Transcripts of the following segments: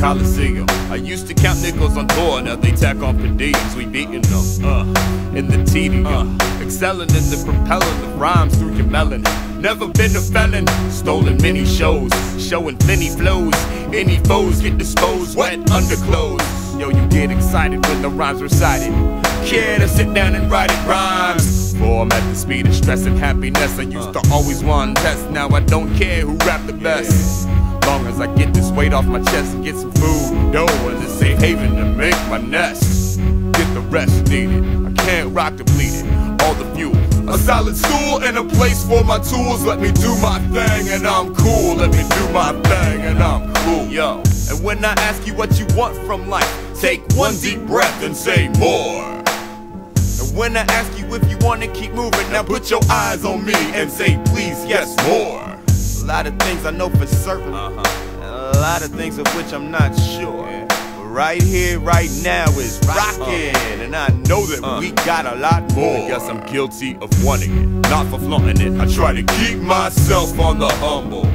Coliseum. I used to count nickels on tour, now they tack on per. We beating them, uh, in the tedium. Uh, excelling in the propelling of rhymes through your melon. Never been a felon, stolen many shows, showing plenty flows. Any foes get disposed, wet underclothes. Yo, you get excited when the rhymes recited. Care to sit down and write it rhymes. Form at the speed of stress and happiness. I used to always want test, now I don't care who rap the best. Long as I get this weight off my chest and get some food, and dough, and a safe haven to make my nest. Get the rest needed. I can't rock the depleted. All the fuel. A solid stool and a place for my tools. Let me do my thing and I'm cool. Let me do my thing and I'm cool. Yo. And when I ask you what you want from life, take one deep breath and say more. And when I ask you if you wanna keep moving, now put your eyes on me and say please, yes, more. A lot of things I know for certain, uh-huh. and a lot of things of which I'm not sure. But right here, right now is rockin', and I know that uh. we got a lot more. I guess I'm guilty of wanting it, not for flaunting it. I try to keep myself on the humble.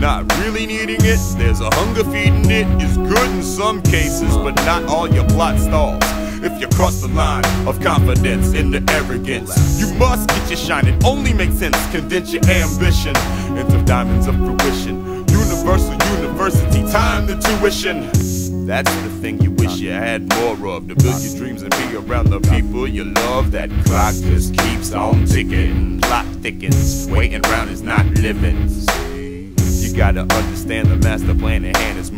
Not really needing it, there's a hunger feeding it. it. Is good in some cases, but uh. not all your plot stalls. If you cross the line of confidence into arrogance, you must get your shine. It only makes sense. Condense your ambition into diamonds of fruition. Universal university, time the tuition. That's the thing you wish you had more of. To build your dreams and be around the people you love. That clock just keeps on ticking. Plot thickens. Waiting around is not living. You gotta understand the master plan and hand is.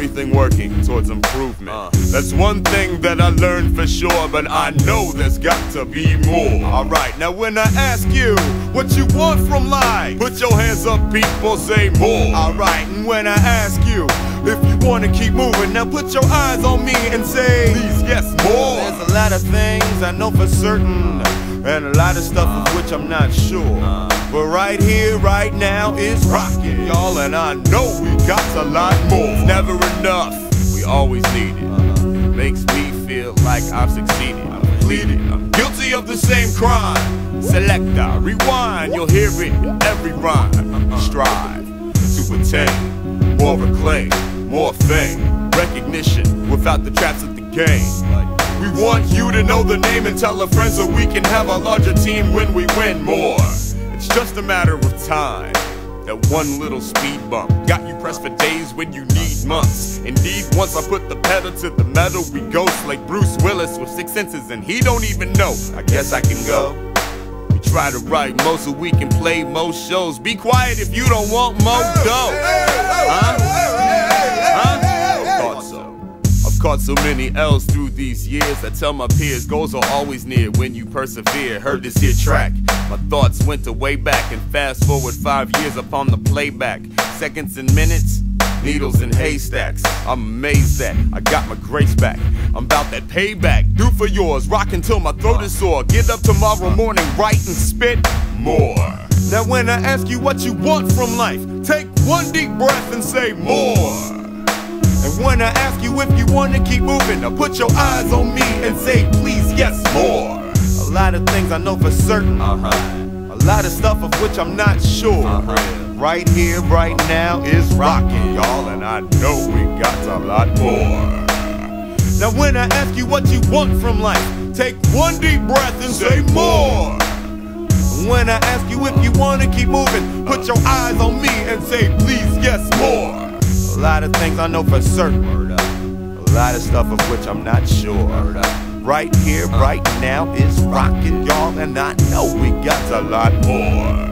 Everything working towards improvement. Uh. That's one thing that I learned for sure, but I know there's got to be more. Alright, now when I ask you what you want from life, put your hands up, people, say more. Alright, and when I ask you if you wanna keep moving, now put your eyes on me and say, please, yes, more. There's a lot of things I know for certain, and a lot of stuff of which I'm not sure. But right here, right now it's rockin', y'all, and I know we got a lot more. Never enough, we always need it. Makes me feel like I've succeeded. I'm completed, I'm guilty of the same crime. Selector, rewind, you'll hear it in every rhyme. Strive to attain more acclaim, more fame, recognition without the traps of the game. We want you to know the name and tell a friend so we can have a larger team when we win more. It's just a matter of time. That one little speed bump got you pressed for days when you need months. Indeed, once I put the pedal to the metal, we ghost like Bruce Willis with six senses and he don't even know. I guess I can go. We try to write most so we can play most shows. Be quiet if you don't want more dough. Huh? Huh? Caught so many L's through these years. I tell my peers goals are always near when you persevere. Heard this here track. My thoughts went to way back and fast forward five years upon the playback. Seconds and minutes, needles and haystacks. I'm amazed that I got my grace back. I'm about that payback. Do for yours, rock until my throat is sore. Get up tomorrow morning, write and spit more. Now when I ask you what you want from life, take one deep breath and say more. When I ask you if you wanna keep moving, now put your eyes on me and say, please, yes, more. A lot of things I know for certain. Uh -huh. A lot of stuff of which I'm not sure. Right here, right now is rocking, y'all, and I know we got a lot more. Now when I ask you what you want from life, take one deep breath and say more. When I ask you if you wanna keep moving, put your eyes on me and say, please, yes, more. A lot of things I know for certain. A lot of stuff of which I'm not sure. Right here, right now is rocking, y'all, and I know we got a lot more.